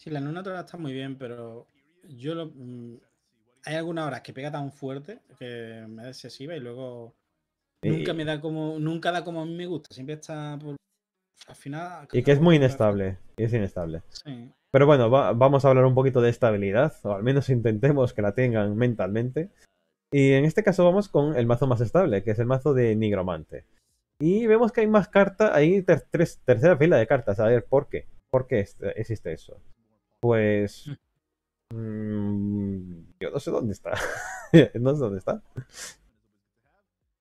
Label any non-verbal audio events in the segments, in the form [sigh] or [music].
Sí, la luna total está muy bien, pero yo lo, mm, hay algunas horas que pega tan fuerte que me da excesiva y luego nunca me da como nunca da como a mí me gusta, siempre está por, al final y que es muy inestable, y es inestable. Sí. Pero bueno, vamos a hablar un poquito de estabilidad, o al menos intentemos que la tengan mentalmente. Y en este caso vamos con el mazo más estable, que es el mazo de Nigromante. Y vemos que hay más cartas, hay tres, tercera fila de cartas. A ver, ¿por qué? ¿Por qué existe eso? Pues... Mm, yo no sé dónde está. [laughs] no sé dónde está.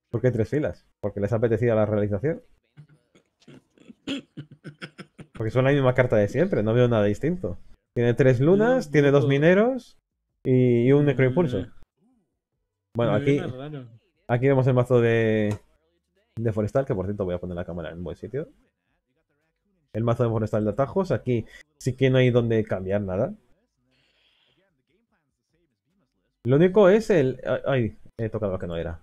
¿Por qué tres filas? ¿Porque les ha apetecido la realización? Porque son la misma carta de siempre, no veo nada distinto. Tiene tres lunas, tiene dos mineros y un necroimpulso. Bueno, aquí, aquí vemos el mazo de, de forestal, que por cierto voy a poner la cámara en buen sitio. El mazo de forestal de atajos, aquí sí que no hay donde cambiar nada. Lo único es el... Ay, he tocado lo que no era.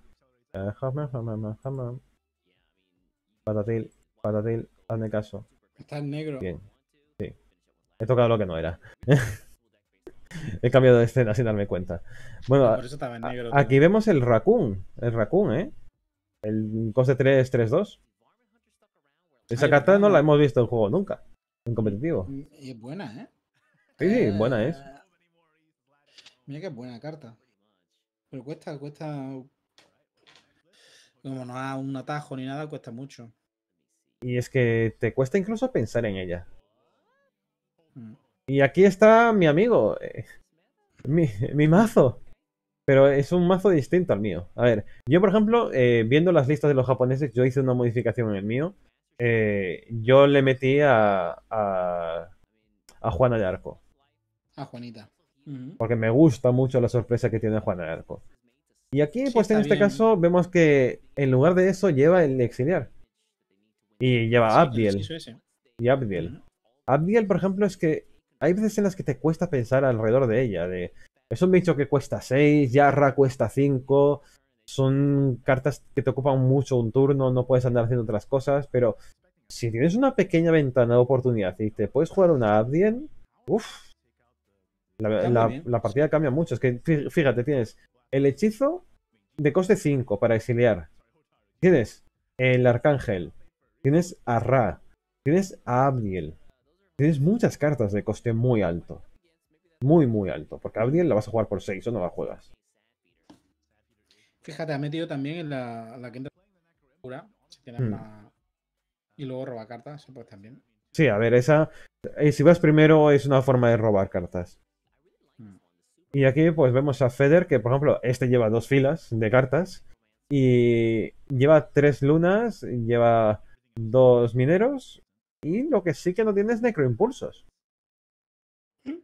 Patatil, patatil, hazme caso. Está en negro. Bien. Sí. He tocado lo que no era. [laughs] He cambiado de escena sin darme cuenta. Bueno, aquí vemos el Raccoon. El Raccoon, ¿eh? El coste 3-3-2. Esa carta no la hemos visto en juego nunca. En competitivo. Mm, y es buena, ¿eh? Sí, sí, buena es. Mira qué buena carta. Pero cuesta, cuesta. Como no ha un atajo ni nada, cuesta mucho. Y es que te cuesta incluso pensar en ella. Mm. Y aquí está mi amigo. Eh, mi, mazo. Pero es un mazo distinto al mío. A ver, yo por ejemplo, eh, viendo las listas de los japoneses, yo hice una modificación en el mío. Eh, yo le metí a, a, Juana de Arco. A Juanita. Porque me gusta mucho la sorpresa que tiene Juana de Arco. Y aquí, pues en este caso, vemos que en lugar de eso lleva el exiliar. Y lleva Abdiel. y Abdiel. Abdiel, por ejemplo, es que hay veces en las que te cuesta pensar alrededor de ella. De, es un bicho que cuesta 6, Yarra cuesta 5. Son cartas que te ocupan mucho un turno, no puedes andar haciendo otras cosas, pero si tienes una pequeña ventana de oportunidad y te puedes jugar una Abdiel, uff, la, partida cambia mucho. Es que fíjate, tienes el hechizo de coste 5 para exiliar. Tienes el arcángel, Tienes a Ra. Tienes a Abdiel. Tienes muchas cartas de coste muy alto. Muy, muy alto. Porque Abdiel la vas a jugar por 6 o no la juegas. Fíjate, ha metido también en la, la quinta si tienes mm. Y luego roba cartas, pues también. Sí, a ver, esa. Eh, si vas primero es una forma de robar cartas. Mm. Y aquí pues vemos a Feder, que por ejemplo, este lleva dos filas de cartas. Y lleva tres lunas, lleva dos mineros y lo que sí que no tiene es necroimpulsos.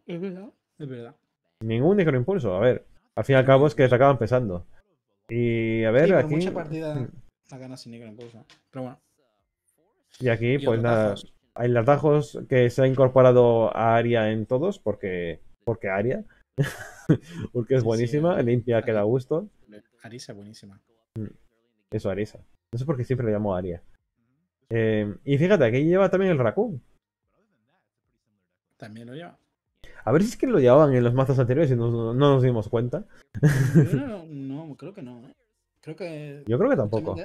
Es verdad, es verdad. Ningún necroimpulso. A ver, al fin y al cabo es que se acaban pesando. Y a ver, aquí. Mucha partida la gana sin necroimpulso. Pero bueno. Y aquí, pues nada. Hay atajos que se ha incorporado a Aria en todos porque. Porque Aria. [laughs] porque es buenísima, limpia que da gusto. Arisa buenísima. Mm. Eso, Arisa. No sé por qué siempre le llamo Aria. Eh, y fíjate, aquí lleva también el Raccoon. También lo lleva. A ver si es que lo llevaban en los mazos anteriores y no, nos dimos cuenta. [laughs] No, no, creo que no. ¿eh? Creo que. Yo creo que tampoco.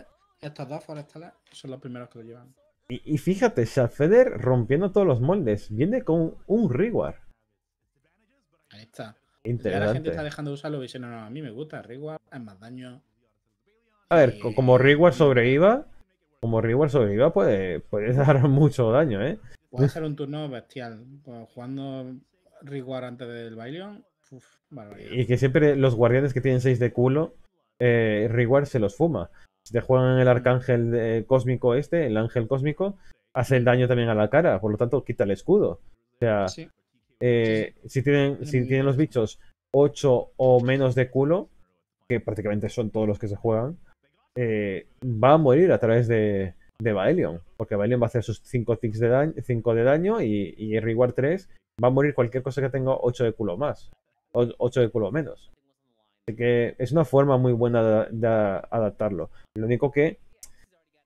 Estas dos forestales son los primeros que lo llevan. Y, fíjate, Shafeder rompiendo todos los moldes. Viene con un Reward. Ahí está. Interesante. la gente está dejando de usarlo y diciendo, no, a mí me gusta. Reward es más daño. A ver, como Reward sobreviva, como Reward sobreviva puede, puede [laughs] dar mucho daño, ¿eh? Puede ser un turno bestial. Pues, jugando Reward antes del Bailion. y que siempre los guardianes que tienen 6 de culo, eh, Reward se los fuma. Si te juegan el arcángel cósmico este, el ángel cósmico, hace el daño también a la cara, por lo tanto quita el escudo. O sea, eh, si tienen, si tienen los bichos 8 o menos de culo, que prácticamente son todos los que se juegan, eh, va a morir a través de, de Baelion. Porque Baelion va a hacer sus 5 ticks de daño, 5 de daño y, y Reward 3 va a morir cualquier cosa que tenga 8 de culo más. O 8 de culo menos. Así que es una forma muy buena de, adaptarlo. Lo único que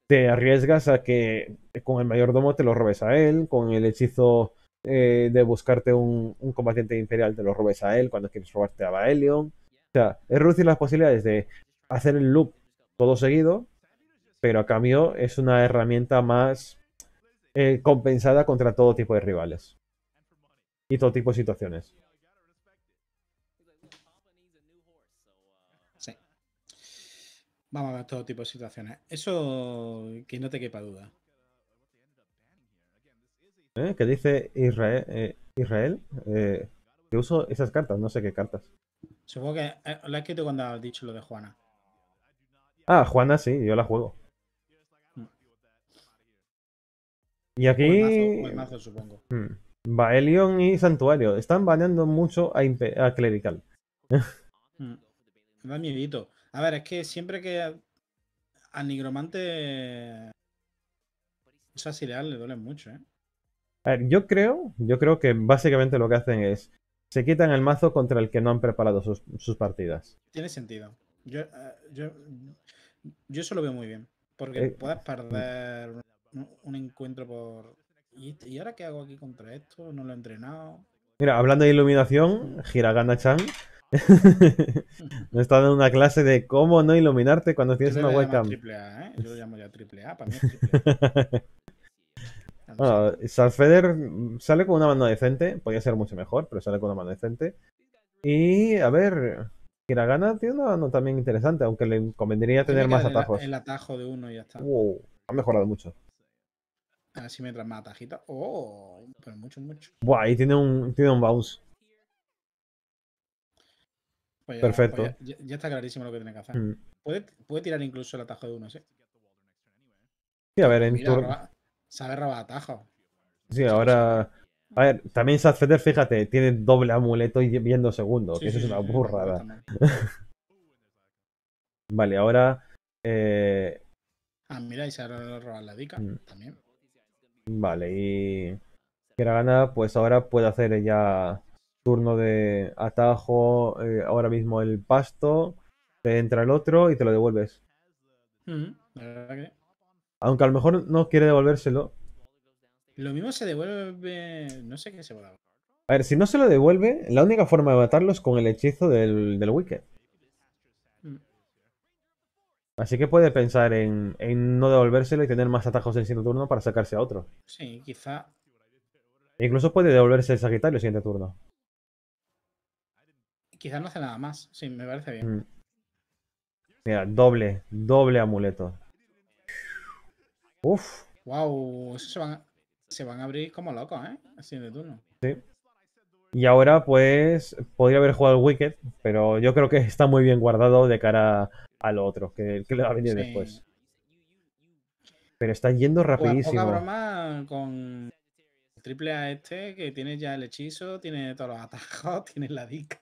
te arriesgas a que con el mayordomo te lo robes a él, con el hechizo eh, de buscarte un, combatiente imperial, te lo robes a él cuando quieres robarte a Baelion. O sea, es reducir las posibilidades de hacer el loop todo seguido, pero a cambio es una herramienta más eh, compensada contra todo tipo de rivales y todo tipo de situaciones. Sí. Vamos a ver todo tipo de situaciones. Eso que no te quepa duda. ¿Eh? ¿Qué dice Israel? Eh, Israel eh, que uso esas cartas, no sé qué cartas. Supongo que eh, la he escrito cuando has dicho lo de Juana. Ah, Juana sí, yo la juego. Mm. Y aquí. mazo, supongo. Mm. Baelion y Santuario. Están baneando mucho a, Clerical. mm. Da miedito. A ver, es que siempre que a, Nigromante. Ideas le duelen mucho, ¿eh? A ver, yo creo, yo creo que básicamente lo que hacen es se quitan el mazo contra el que no han preparado sus, partidas. Tiene sentido. Yo, eh, yo, yo, eso lo veo muy bien. Porque eh, puedes perder un, encuentro por. ¿Y, ahora qué hago aquí contra esto? No lo he entrenado. Mira, hablando de iluminación, Hiragana-chan [laughs] me está dando una clase de cómo no iluminarte cuando tienes una webcam. ¿eh? Yo lo llamo ya triple A, para mí es triple A. [laughs] Bueno, Salfeder sale con una mano decente, podría ser mucho mejor, pero sale con una mano decente. Y a ver, Hiragana tiene una mano también interesante, aunque le convendría tener más atajos. El, atajo de uno y ya está. ha mejorado mucho. Así me trae más atajitos. Oh, pero mucho, mucho. Buah, ahí tiene un, tiene un bounce. Pues Perfecto. Pues ya, está clarísimo lo que tiene que hacer. Mm. Puede, puede, tirar incluso el atajo de uno, ¿sí? Sí, a ver, en Sabe robar atajo. Sí, ahora. A ver, también Sadfeder, fíjate, tiene doble amuleto y viendo segundo, que eso es una burrada. [laughs] vale, ahora. Eh... Ah, mira, y se ha robado la dica mm. también. Vale, y. gana, pues ahora puede hacer ya turno de atajo. Eh, ahora mismo el pasto. Te entra el otro y te lo devuelves. la verdad que... Aunque a lo mejor no quiere devolvérselo. Lo mismo se devuelve. No sé qué se va a A ver, si no se lo devuelve, la única forma de matarlo es con el hechizo del, del Wicked. Así que puede pensar en, no devolvérselo y tener más atajos en el siguiente turno para sacarse a otro. Sí, quizá. Incluso puede devolverse el Sagitario el siguiente turno. Quizá no hace nada más. Sí, me parece bien. Mm. Mira, doble, doble amuleto. Uf. Wow, eso se van, se van a abrir como locos, ¿eh? Así de turno. Sí. Y ahora, pues, podría haber jugado el Wicked, pero yo creo que está muy bien guardado de cara al otro, que, que le va a venir después. Pero está yendo rapidísimo. Poca broma con el triple A este, que tiene ya el hechizo, tiene todos los atajos, [laughs] tiene la dica.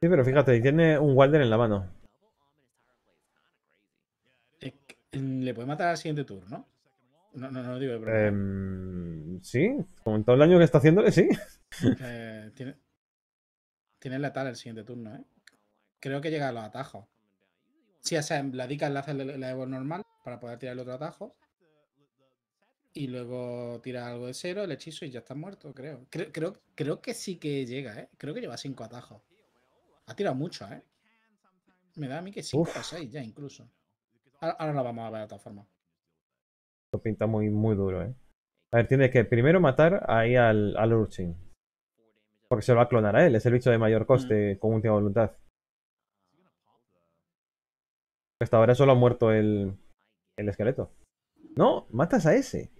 Sí, pero fíjate, tiene un Walder en la mano. Le puede matar al siguiente turno. No, no, no digo de em, sí, con todo el año que está haciéndole, sí. [laughs] Eh, tiene, tiene letal el siguiente turno, ¿eh? Creo que llega a los atajos. Sí, o sea, la dica le hace la Evo normal para poder tirar el otro atajo. Y luego tira algo de cero, el hechizo y ya está muerto, creo. Creo, creo, que sí que llega, ¿eh? Creo que lleva cinco atajos. Ha tirado mucho, ¿eh? Me da a mí que cinco o seis ya incluso. Ahora, lo vamos a ver de otra forma. Esto pinta muy, muy duro, ¿eh? A ver, tiene que primero matar ahí al, al Urchin. Porque se lo va a clonar a él, es el bicho de mayor coste mm. con última voluntad. Hasta ahora solo ha muerto el, el esqueleto. No, matas a ese.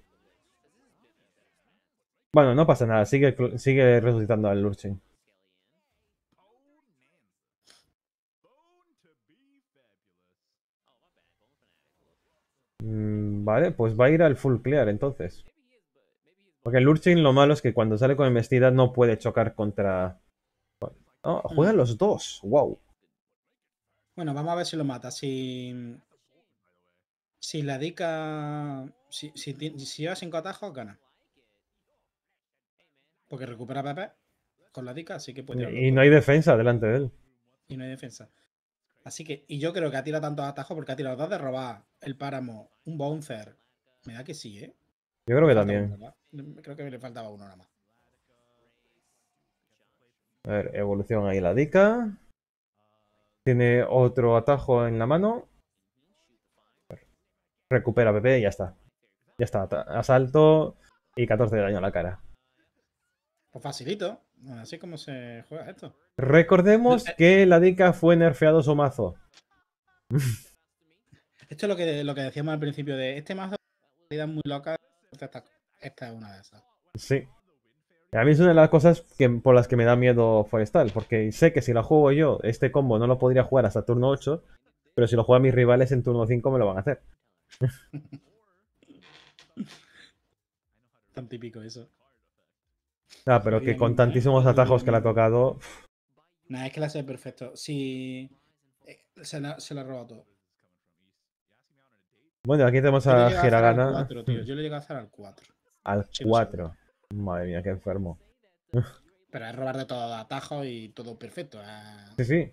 Bueno, no pasa nada, sigue, sigue resucitando al Urchin. Mm, vale, pues va a ir al full clear entonces. Porque el Urchin lo malo es que cuando sale con embestida no puede chocar contra... Oh, juegan los dos, wow. Bueno, vamos a ver si lo mata. Si, si la dica... Si, si, lleva 5 atajos, gana. Porque recupera PP con la dica, así que puede... Y no hay defensa delante de él. Y no hay defensa. Así que, y yo creo que ha tirado tantos atajos porque ha tirado dos de robar, el páramo, un bouncer. Me da que sí, ¿eh? Yo creo que también. creo que le faltaba uno nada más. A ver, evolución ahí la Dika. Tiene otro atajo en la mano. Recupera PP y ya está. Ya está. Asalto y 14 de daño a la cara. Pues facilito. Así como se juega esto. Recordemos que la Dika fue nerfeado su mazo. [laughs] Esto es lo que, lo que decíamos al principio de este mazo es muy loca. Esta, esta, es una de esas. Sí. A mí es una de las cosas que, por las que me da miedo Forestal, porque sé que si la juego yo, este combo no lo podría jugar hasta turno 8, pero si lo juegan mis rivales en turno 5 me lo van a hacer. [laughs] Tan típico eso. Ah, pero que con tantísimos atajos que le ha tocado. Nada, es que la hace perfecto. Si. Eh, se, la, se la ha robado todo. Bueno, aquí tenemos a Hiragana. Yo le llego a hacer al 4. [laughs] Al 4. Madre mía, qué enfermo. Pero es robar de todo atajo y todo perfecto. ¿eh? Sí, sí.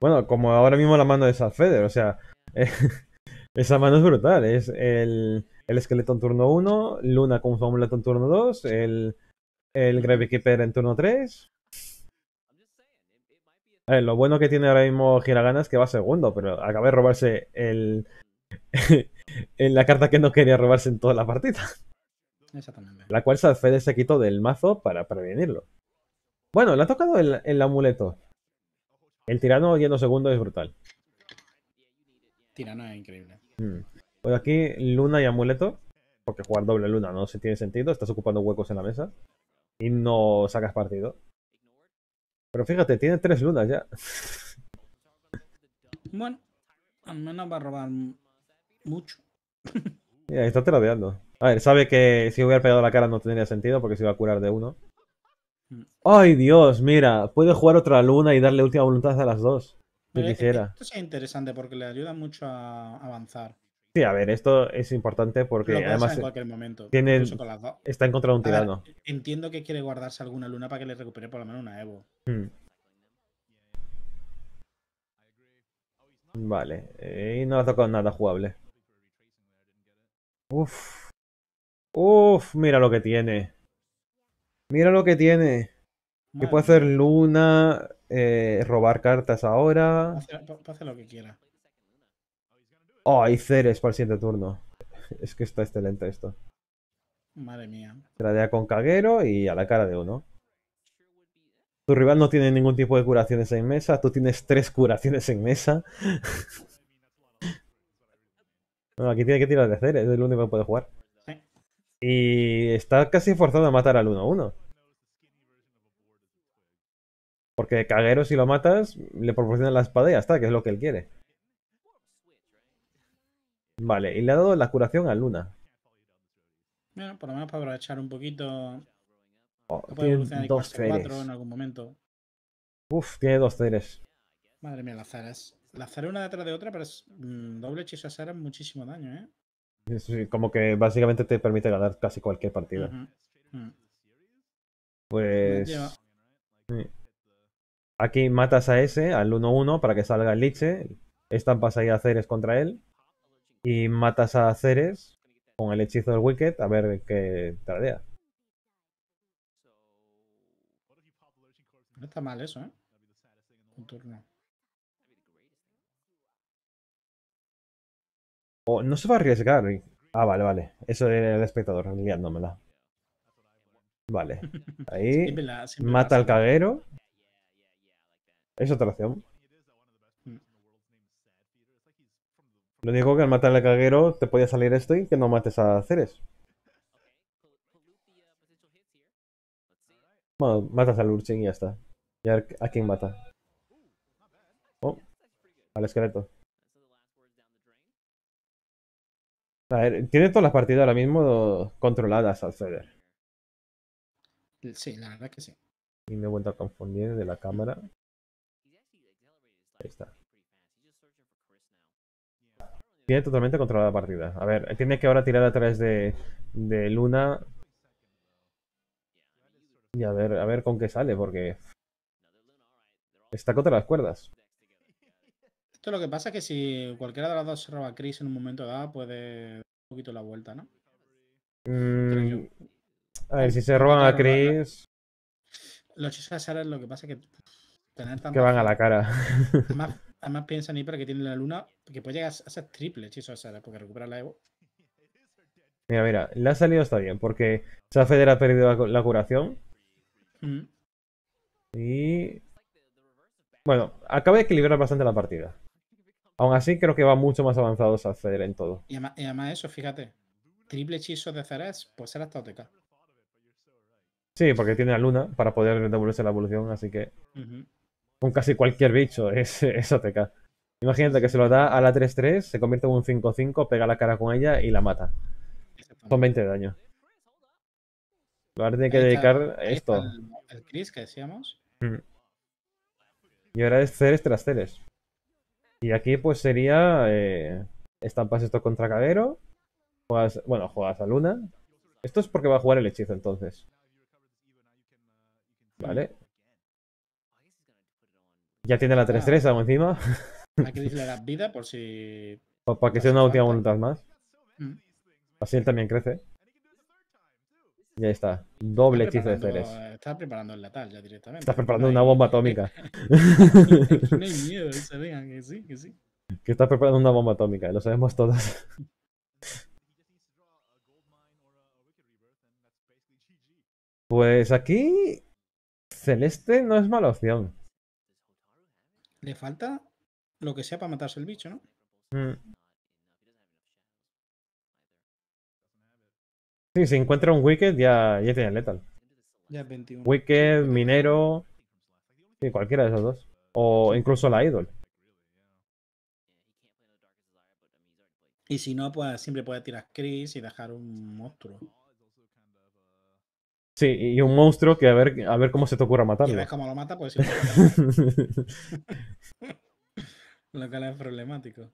Bueno, como ahora mismo la mano de Salfeder, o sea, [laughs] esa mano es brutal. Es el, el esqueleto en turno 1, Luna con su en turno 2, el, el Grave Keeper en turno 3. A ver, lo bueno que tiene ahora mismo Hiragana es que va segundo, pero acaba de robarse el, [laughs] en la carta que no quería robarse en toda la partida. Exactamente. La cual Salfede se quitó del mazo para prevenirlo. Bueno, le ha tocado el, amuleto. El tirano yendo segundo es brutal. Tirano es increíble. Mm. Pues aquí luna y amuleto. Porque jugar doble luna no se tiene sentido. Estás ocupando huecos en la mesa. Y no sacas partido. Pero fíjate, tiene tres lunas ya. Bueno, al menos va a robar mucho. [laughs] está tradeando. A ver, sabe que si hubiera pegado la cara no tendría sentido porque se iba a curar de uno. Mm. ¡Ay, Dios! Mira, puede jugar otra luna y darle última voluntad a las dos. Si quisiera. Esto es interesante porque le ayuda mucho a avanzar. Sí, a ver, esto es importante porque además en cualquier momento, tiene, está en contra de un tirano. entiendo que quiere guardarse alguna luna para que le recupere por lo menos una Evo. Hmm. Vale, y no ha tocado nada jugable. Uf. Uf, mira lo que tiene. Mira lo que tiene. Que puede hacer Luna, eh, robar cartas ahora. Hacer, lo que quiera. Oh, hay Ceres para el siguiente turno. Es que está excelente esto. Madre mía. Tradea con Caguero y a la cara de uno. Tu rival no tiene ningún tipo de curaciones en mesa. Tú tienes tres curaciones en mesa. [laughs] Bueno, aquí tiene que tirar de Ceres, es el único que puede jugar. Y está casi forzado a matar al 1-1. Porque Caguero, si lo matas, le proporciona la espada y ya está, que es lo que él quiere. Vale, y le ha dado la curación a Luna. Bueno, por lo menos para aprovechar un poquito. Oh, tiene dos ceres. en algún momento. Uf, tiene dos ceres. Madre mía, las ceres. La hacer una detrás de otra, pero es mm, doble hechizo hacer muchísimo daño, ¿eh? Sí, como que básicamente te permite ganar casi cualquier partida. Mm. Pues. Aquí matas a ese, al 1-1, para que salga el liche. Estampas ahí a Ceres contra él. Y matas a Ceres con el hechizo del Wicked a ver qué tradea. No está mal eso, ¿eh? Un turno. No se va a arriesgar. Ah, vale, vale. Eso era el espectador, liándomela. Vale. [laughs] Ahí. mata al caguero. Es otra opción. Mm. Lo único que al matar al caguero te podía salir esto y que no mates a Ceres. Bueno, matas al Urchin y ya está. Y a, a quién mata. Oh, al esqueleto. A ver, tiene todas las partidas ahora mismo controladas al Feder. Sí, la verdad que sí. Y me he vuelto a confundir de la cámara. Ahí está. Tiene totalmente controlada la partida. A ver, tiene que ahora tirar a través de, de Luna. Y a ver, a ver con qué sale, porque... Está contra las cuerdas lo que pasa es que si cualquiera de las dos se roba a Chris en un momento dado, puede dar un poquito la vuelta, ¿no? Mm, a ver, si se roban a Chris. los hechizos de lo que pasa es que tener Que van a la cara. Además, [laughs] además piensa para que tiene la luna, que puede llegar a ser triple hechizo de Ceres, porque recupera la Evo. Mira, mira, le ha salido está bien, porque Safeder ha perdido la, curación. Mm. Y. Bueno, acaba de equilibrar bastante la partida. Aún así, creo que va mucho más avanzado Safeder en todo. Y además, eso, fíjate. Triple hechizo de Ceres puede ser hasta OTK. Sí, porque tiene la luna para poder devolverse la evolución, así que. Con casi cualquier bicho [laughs] es, es OTK. Imagínate que se lo da a la 3-3, se convierte en un 5-5, pega la cara con ella y la mata. Son 20 de daño. Ahora tiene que dedicar esto. El, Chris que decíamos. Mm. Y ahora es Ceres tras Ceres. Y aquí pues sería eh, estampas esto contra Cabero. bueno, juegas a Luna. Esto es porque va a jugar el hechizo entonces. Vale. Ya tiene la 3-3 ah. aún encima. [laughs] Aquí dice la vida por si. Para que sea una última voluntad más. Mm. Así él también crece. Ya está. Doble hechizo de Ceres. Estás preparando el letal ya directamente. Estás preparando una bomba atómica. [laughs] no hay miedo, se vean que sí, que sí. Que estás preparando una bomba atómica, lo sabemos todos. Pues aquí. Celeste no es mala opción. Le falta lo que sea para matarse el bicho, ¿no? Mm. Sí, si encuentra un Wicked ya, ya tiene Lethal. Ya 21. Wicked, Minero. Sí, cualquiera de esos dos. O incluso la Idol. Y si no, pues siempre puede tirar Chris y dejar un monstruo. Sí, y un monstruo que a ver, a ver cómo se te ocurra matarlo. Y ves cómo lo mata, pues sí. [laughs] [laughs] lo cual es problemático.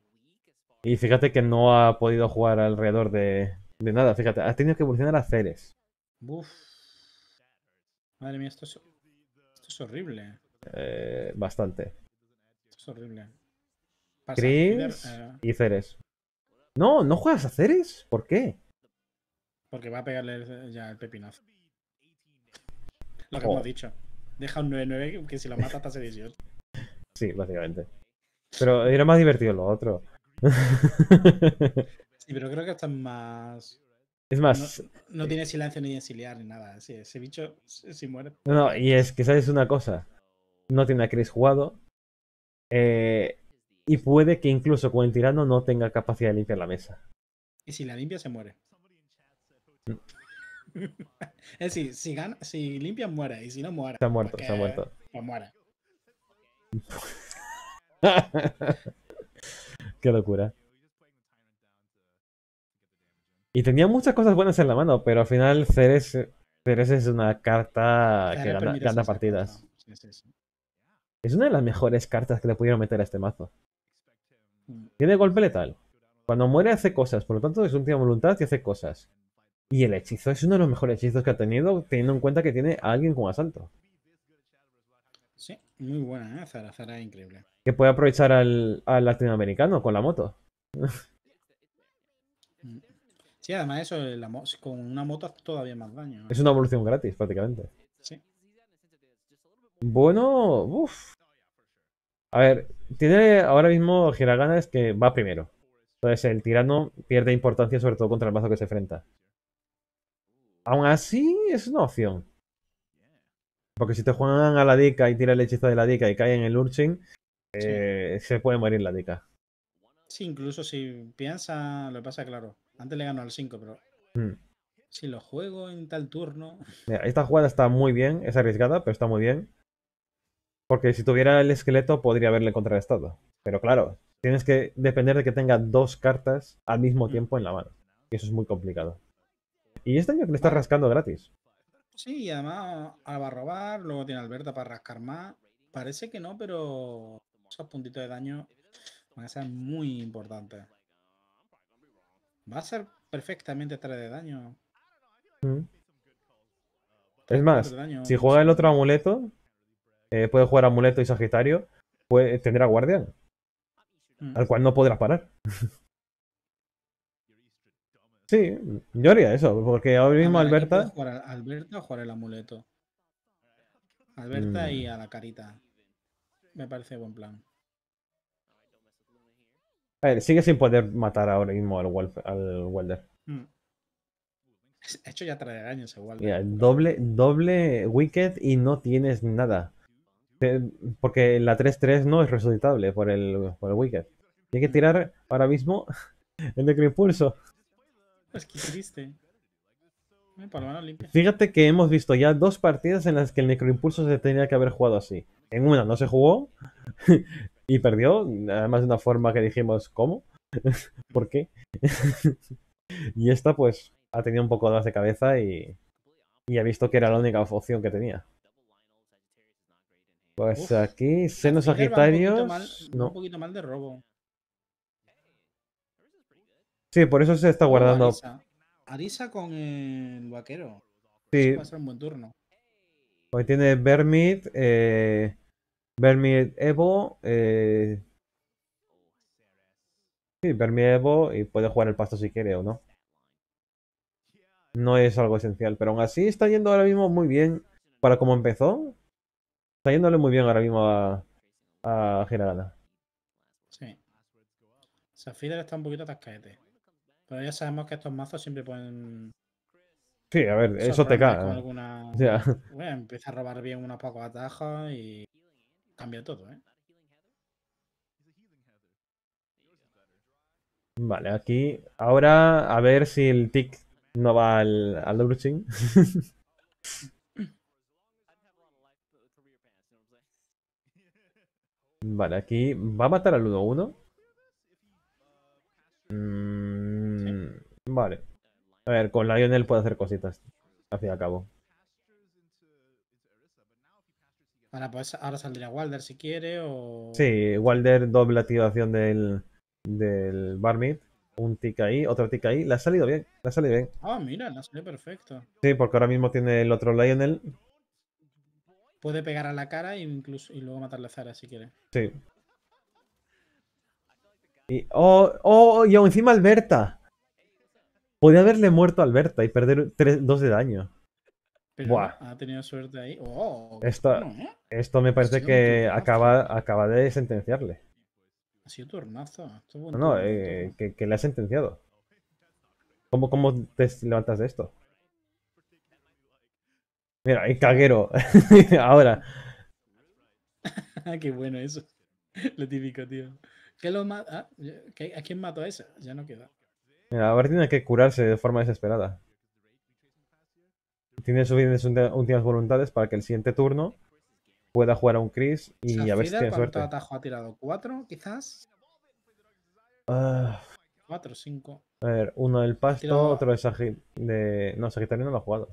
Y fíjate que no ha podido jugar alrededor de, de nada, fíjate, has tenido que evolucionar a Ceres. Uf. Madre mía, esto es, esto es horrible. Eh, bastante. Esto es horrible. Chris eh, y Ceres. No, ¿no juegas a Ceres? ¿Por qué? Porque va a pegarle ya el pepinazo. Lo que hemos dicho. Deja un 9-9 que si lo mata pasa 18. [laughs] Sí, básicamente. Pero era más divertido lo otro. [laughs] Sí, pero creo que esto es más. Es más. No, tiene silencio ni exiliar ni nada. Sí, ese bicho si muere. No, no, y es que sabes una cosa. No tiene a Chris jugado. Eh, y puede que incluso con el tirano no tenga capacidad de limpiar la mesa. Y si la limpia, se muere. [laughs] es decir, si, gana, si limpia, muere. Y si no, muere. Ha muerto, ha muerto. Pues muere. [laughs] Qué locura. Y tenía muchas cosas buenas en la mano, pero al final Ceres, Ceres es una carta que gana, partidas. Es una de las mejores cartas que le pudieron meter a este mazo. Mm. Tiene golpe letal. Cuando muere hace cosas, por lo tanto es última voluntad y hace cosas. Y el hechizo es uno de los mejores hechizos que ha tenido, teniendo en cuenta que tiene a alguien con asalto. Sí, muy buena, ¿eh? Zara, Zara es increíble. Que puede aprovechar al, al latinoamericano con la moto. [laughs] Sí, además eso, con una moto hace todavía más daño. Es una evolución gratis, prácticamente. Sí. Bueno, uff. A ver, tiene ahora mismo Hiragana es que va primero. Entonces el tirano pierde importancia sobre todo contra el mazo que se enfrenta. Aún así, es una opción. Porque si te juegan a la Dika y tira el hechizo de la Dika y cae en el Urchin, eh, se puede morir la Dika. Sí, incluso si piensa, lo que pasa, claro, antes le ganó al 5, pero hmm. si lo juego en tal turno. [laughs] Mira, esta jugada está muy bien, es arriesgada, pero está muy bien. Porque si tuviera el esqueleto podría haberle contrarrestado. Pero claro, tienes que depender de que tenga dos cartas al mismo hmm. tiempo en la mano. Y eso es muy complicado. Y este año que le está rascando gratis. Sí, y además va a robar, luego tiene Alberta para rascar más. Parece que no, pero esos puntitos de daño van a ser muy importantes. Va a ser perfectamente 3 de daño. Mm. Es más, si juega el otro amuleto, eh, puede jugar amuleto y sagitario, puede, tendrá guardián. Mm. Al cual no podrá parar. [laughs] sí, yo haría eso, porque ahora mismo Alberta. Jugar Alberta o jugar el amuleto. Alberta y mm. a la carita. Me parece buen plan. A ver, sigue sin poder matar ahora mismo al, al Welder. Mm. Hecho ya trae años igual. doble, doble wicked y no tienes nada. Porque la 3-3 no es resucitable por el, por el wicked. Tiene que tirar ahora mismo [laughs] el necroimpulso. Es que triste. Fíjate que hemos visto ya dos partidas en las que el necroimpulso se tenía que haber jugado así. En una no se jugó y perdió, además de una forma que dijimos, ¿cómo? [laughs] ¿Por qué? [laughs] y esta pues ha tenido un poco de de cabeza y, y ha visto que era la única opción que tenía. Pues aquí, senos sagitarios. Un un poquito mal de robo. Sí, por eso se está guardando. Arisa, con el vaquero. Sí. va a ser un buen turno. Hoy tiene Vermit, eh, Vermit Evo. Eh... Sí, Vermit Evo y puede jugar el pasto si quiere o no. No es algo esencial, pero aún así está yendo ahora mismo muy bien para cómo empezó. Está yéndole muy bien ahora mismo a, a Hiragana. Sí. Safira está un poquito atascaete. Pero ya sabemos que estos mazos siempre pueden. Sí, a ver, eso te cae. Alguna... [laughs] Bueno, empieza a robar bien unos pocos atajos y cambia todo, ¿eh? Vale, aquí. Ahora a ver si el tic no va al, al [laughs] vale, aquí va a matar al 1-1. Mm, vale. A ver, con Lionel puede hacer cositas. Al cabo. Ahora, pues ahora saldría Walder si quiere o... Sí, Walder doble activación del, del Barmid. Un tic ahí, otro tic ahí. Le ha salido bien, le ha salido bien. Ah, mira, le ha salido perfecto. Sí, porque ahora mismo tiene el otro Lionel. Puede pegar a la cara e incluso, y luego matarle a Zara si quiere. Sí. Y, oh, oh, y aún encima Alberta. Podía haberle muerto a Alberta y perder 2 de daño. Buah. ha tenido suerte ahí. Oh, esto, ¿eh? esto me parece que acaba, acaba de sentenciarle. Ha sido turnazo. no, no, eh, que, le ha sentenciado. ¿Cómo, ¿Cómo te levantas de esto? Mira, hay caguero. [laughs] Ahora. [laughs] Qué bueno eso. Lo típico, tío. ¿Qué lo ah, ¿A quién mató a ese? Ya no queda. Mira, ahora tiene que curarse de forma desesperada. Tiene suficientes últimas voluntades para que el siguiente turno pueda jugar a un Chris y a ver si tiene suerte. atajo ha tirado? ¿Cuatro, quizás? Uh, Cuatro, cinco. A ver, uno del pasto, otro de, Sagi de... No, Sagitario no lo ha jugado.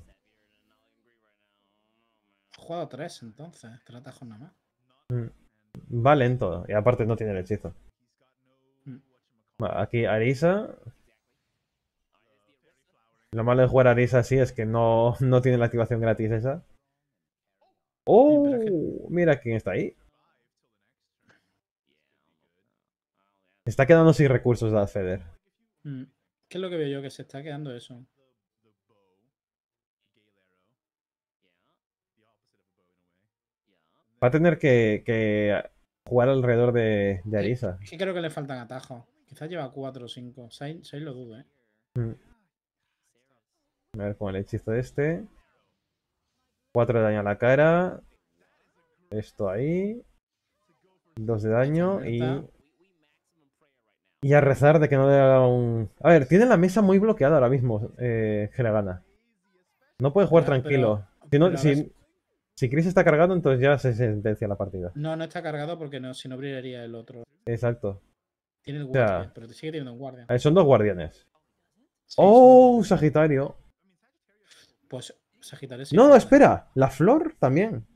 Ha jugado tres, entonces. Tres atajos nada más. Mm. Va lento, y aparte no tiene el hechizo. Mm. aquí Arisa. Lo malo de jugar a Arisa así es que no, no tiene la activación gratis esa. ¡Oh! Mira quién está ahí. Está quedando sin recursos de Feder. Mm. ¿Qué es lo que veo yo? Que se está quedando eso. Va a tener que, jugar alrededor de, de Arisa. Es que creo que le faltan atajos. Quizás lleva 4 o 5. 6, lo dudo, ¿eh? Mm. A ver, con el hechizo este. 4 de daño a la cara. Esto ahí. 2 de daño y... Y a rezar de que no le haga un... A ver, tiene la mesa muy bloqueada ahora mismo, eh. No puede jugar tranquilo. si, si, Chris está cargado, entonces ya se sentencia la partida. No, no está cargado porque no, si no brillaría el otro. Exacto. Tiene el guardia, pero sigue teniendo un guardia. son dos guardianes. ¡Oh! Sagitario. Pues Sagitario No, no, espera. La flor también.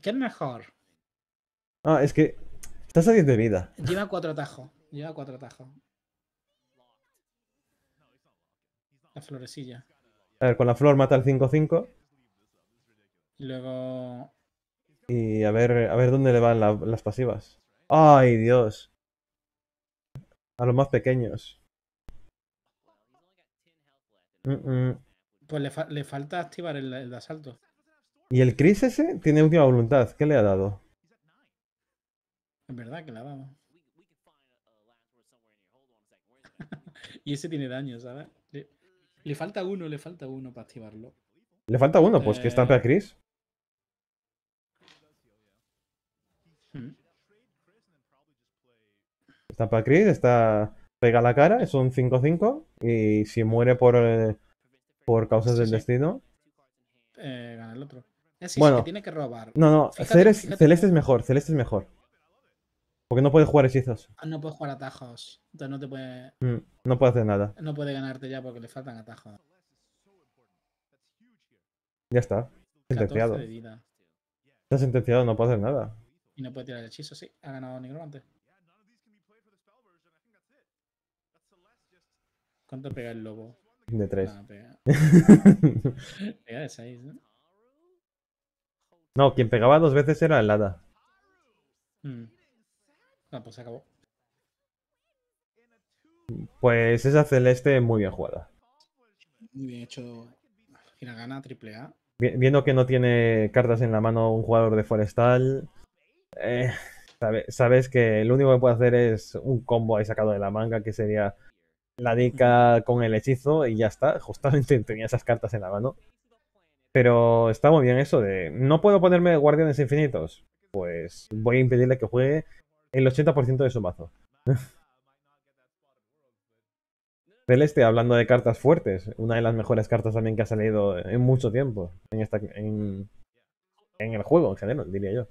¿Qué es mejor? Ah, es que estás haciendo de vida. Lleva cuatro atajos. Lleva cuatro atajos. La florecilla. A ver, con la flor mata el 5-5. Y luego. Y a ver, a ver dónde le van las pasivas. ¡Ay, Dios! A los más pequeños. Mm, mm. Pues le, falta activar el, de asalto. Y el Chris ese tiene última voluntad. ¿Qué le ha dado? Es verdad que le ha dado. [laughs] y ese tiene daño, ¿sabes? Le, falta uno, le falta uno para activarlo. Le falta uno, pues que está para Chris. Hmm. Está para Chris, está pega la cara, es un 5-5 y si muere por, eh, por causas del destino... Eh, gana el otro. bueno, tiene que robar. No, no, Celeste es mejor, Celeste es mejor. Porque no puede jugar hechizos. Ah, no puede jugar atajos. Entonces no te puede. Mm, no puede hacer nada. No puede ganarte ya porque le faltan atajos. Ya está. Sentenciado. Está sentenciado, no puede hacer nada. Y no puede tirar el hechizo, sí. Ha ganado Nigromante. ¿Cuánto pega el lobo? De 3. Ah, pega. [laughs] pega de 6, ¿no? No, quien pegaba dos veces era el hada. Ah, pues se acabó. Pues esa celeste muy bien jugada. Muy bien hecho. gana triple A. Viendo que no tiene cartas en la mano un jugador de Forestal, eh, sabes que lo único que puede hacer es un combo ahí sacado de la manga, que sería la Nika con el hechizo y ya está. Justamente [laughs] tenía esas cartas en la mano. Pero está muy bien eso de, no puedo ponerme guardianes infinitos. Pues voy a impedirle que juegue el 80% de su mazo. [laughs] Celeste, hablando de cartas fuertes, una de las mejores cartas también que ha salido en mucho tiempo en, esta, en, en el juego en general, diría yo.